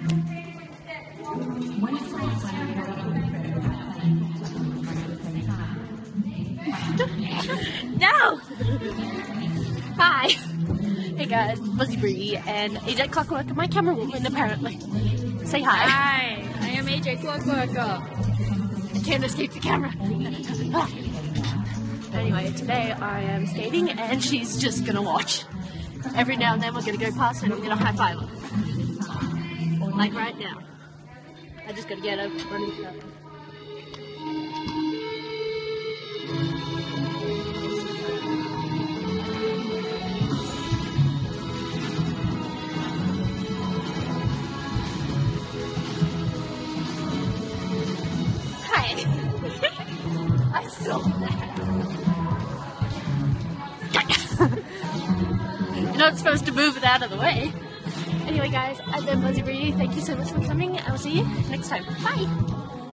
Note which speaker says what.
Speaker 1: no! Hi! Hey guys, Buzzy Brie and AJ Clockwork, my camera woman apparently. Say hi.
Speaker 2: Hi, I am AJ Clockwork.
Speaker 1: I can't escape the camera. anyway, today I am skating and she's just gonna watch. Every now and then we're gonna go past and I'm gonna high five her. Like right now. I just gotta get her running stuff. Hi. I still. You're not supposed to move it out of the way. Anyway, guys, I've been Buzzy Brie. Thank you so much for coming. I will see you next time. Bye.